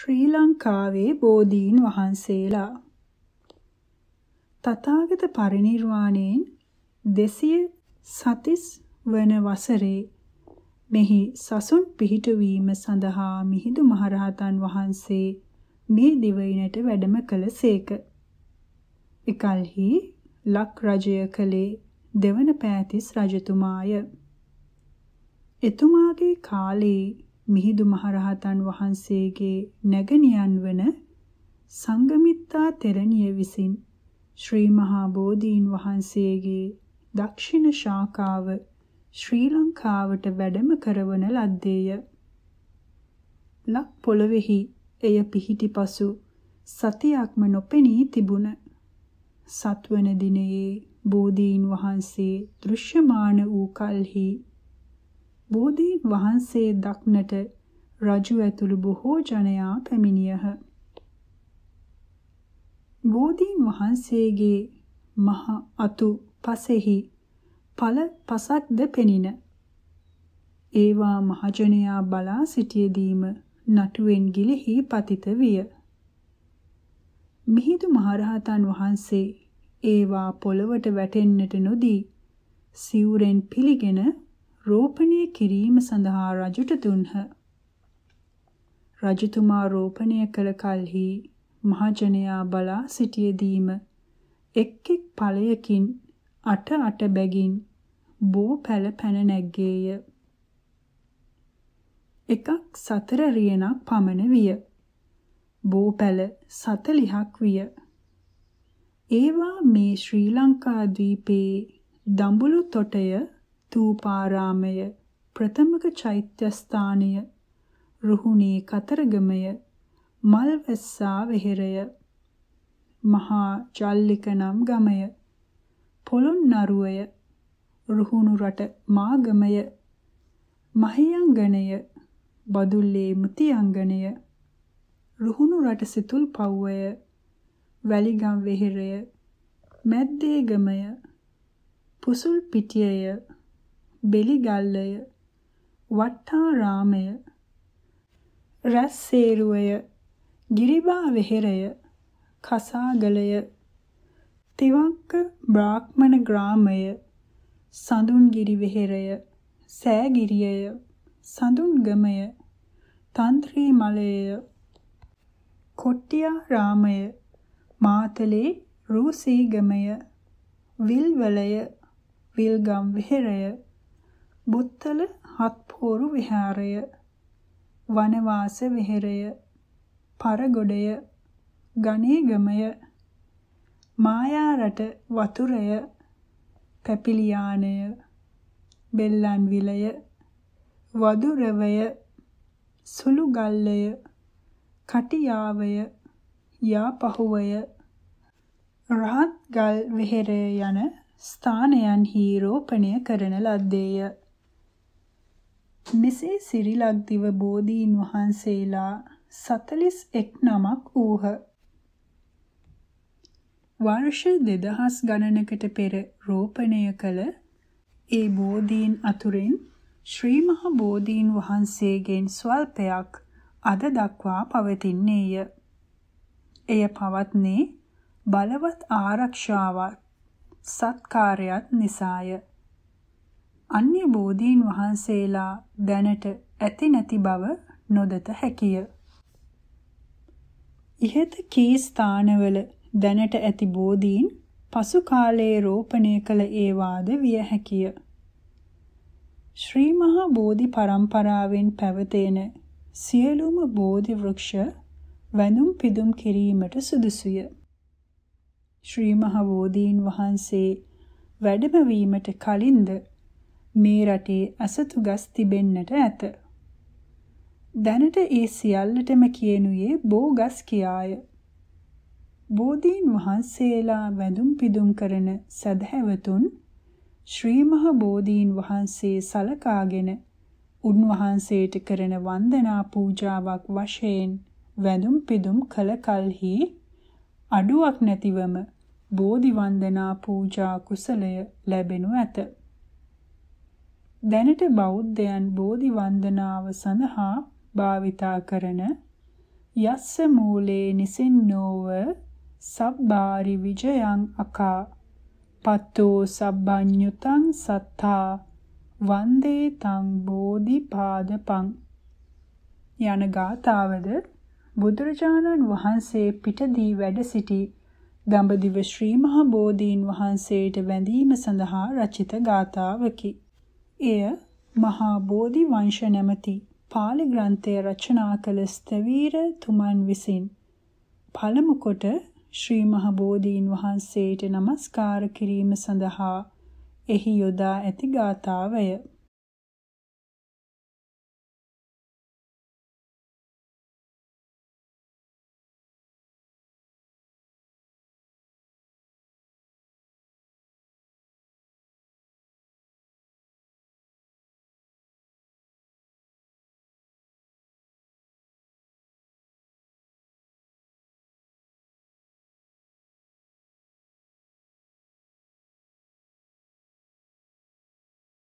ශ්‍රී ලංකාවේ බෝධීන් වහන්සේලා තථාගත පරිනිර්වාණයෙන් 230 වන වසරේ මෙහි සසුන් පිහිටවීම සඳහා මිහිඳු මහරහතන් වහන්සේ මේ දිවයිනට වැඩම කළසේක. එකල්හි ලක් රජය කළේ දෙවන පෑතිස් රජතුමාය. එතුමාගේ කාලේ මිහිඳු මහරහතන් වහන්සේගේ නැගණියන් වන සංගමිත්තා තෙරණිය විසින් ශ්‍රී මහා බෝධීන් වහන්සේගේ දක්ෂිණ ශාඛාව ශ්‍රී ලංකාවට වැඩම කරවන ලද්දේය. ලක් පොළොවේහි එය පිහිටි පසු සතියක්ම නොපෙනී තිබුණ. සත්වන දිනයේ බෝධීන් වහන්සේ දෘශ්‍යමාන වූ කල්හි බෝධීන් වහන්සේ දක්නට රජු ඇතුළු බොහෝ ජනයා පැමිණියහ. බෝධීන් වහන්සේගේ මහ අතු පසෙහි පල පසක්ද පෙනින. ඒවා මහජනයා බලා සිටියදීම නටුවෙන් ගිලිහි පතිත විය. මිහිඳු මහරහතන් වහන්සේ ඒවා පොළවට වැටෙන්නට නොදී සිවුරෙන් පිළිගෙන රෝපණය කිරීම සඳහා රජුට දුන්හ. රජතුමා රෝපණය කළ කලෙහි මහජනයා බලා සිටියදීම එක් එක් ඵලයකින් අට අට බැගින් බෝ පැල පැන නැග්ගේය. එකක් සතර රියනක් පමණ විය. බෝ පැල 40ක් විය. ඒවා මේ ශ්‍රී ලංකා ද්වීපයේ දඹුලු තොටය තූපාරාමය ප්‍රථමක චෛත්‍යස්ථානය රුහුණේ කතරගමය මල්වැස්සා වෙහෙරය මහා ජල්ලික නම් ගමය පොළොන්නරුවය රුහුණු රට මාගමය මහියංගනය බදුල්ලේ මුතියංගනය රුහුණු රට සිතුල් පව්වය වැලිගම් වෙහෙරය මැද්දේගමය පුසුල් පිටියය බෙලිගල්ලය වට්ටාරාමය රැස්සේරුවය ගිරිබා වෙහෙරය කසාගලය තිවක්ක බ්‍රාහ්මණ ග්‍රාමය සඳුන්ගිරි වෙහෙරය සෑගිරියය සඳුන්ගමය තන්ත්‍රී මලය කොට්ටියා රාමය මාතලේ රූසීගමය විල්වලය විල්ගම් වෙහෙරය බුත්තල හත්පෝරු විහාරය වනවාස විහෙරය පරගොඩය ගණේගමය මායාරට වතුරය පැපිලියානය බෙල්ලන් විලය වදුරවය සුළුගල්ලය කටියාවය යාපහුවය රහත් ගල් විහෙරය යන ස්ථානයන්හි රෝපණය කරන ලද්දේය. මෙසේ සිරිලක්දිව බෝධීන් වහන්සේලා 41 නමක් වූහ. වර්ෂ 2000 ගණනකට පෙර රෝපණය කළ ඒ බෝධීන් අතුරින් ශ්‍රී මහ බෝධීන් වහන්සේගෙන් ස්වල්පයක් අද දක්වා පවතින්නේය. එය පවත්නේ බලවත් ආරක්ෂාවත් සත්කාරයත් නිසාය. අන්‍ය බෝධීන් වහන්සේලා දැනට ඇති නැති බව නොදත හැකිය. ඉහත කී ස්ථානවල දැනට ඇති බෝධීන් පසු කාලයේ රෝපණය කළ ඒවාද විය හැකිය. ශ්‍රී මහා බෝධි පරම්පරාවෙන් පැවතෙන සියලුම බෝධි වෘක්ෂ වැඳුම් පිදුම් කිරීමට සුදුසුය. ශ්‍රී මහා බෝධීන් වහන්සේ වැඩම වීමට කලින්ද මේ රටේ අසතු ගස් තිබෙන්නට ඇත. දැනට ඒ සියල්ලටම කියනුයේ බෝ ගස් කියාය. බෝධීන් වහන්සේලා වැඳුම් පිදුම් කරන සදහැවතුන් ශ්‍රී මහ බෝධීන් වහන්සේ සලකාගෙන උන්වහන්සේට කරන වන්දනා පූජාවක් වශයෙන් වැඳුම් පිදුම් කළ කලෙහි අඩුවක් නැතිවම බෝධි වන්දනා පූජා කුසලය ලැබෙනු ඇත. දැනට බෞද්ධයන් බෝධි වන්දනාව සඳහා භාවිතා කරන යස්ස මූලේ නිසින්නෝව සබ්බාරි විජයං අකා. පත්තෝ සබ්බඤ්ඤුතං සත්තා. වන්දේ තං බෝධිපාදපං. යන ගාතාවද බුදුරජාණන් වහන්සේ පිටදී වැඩ සිටි දඹදිව ශ්‍රී මහ බෝධීන් වහන්සේට වැඳීම සඳහා රචිත ගාථාවකි. එය මහා බෝධි වංශ නැමැති පාලි ග්‍රන්ථය රචනා කළ ස්තවීර තුමන් විසින් පළමු කොට ශ්‍රී මහ බෝධීන් වහන්සේට নমස්කාර කිරීම සඳහා එහි යොදා ඇති ගාථාවය.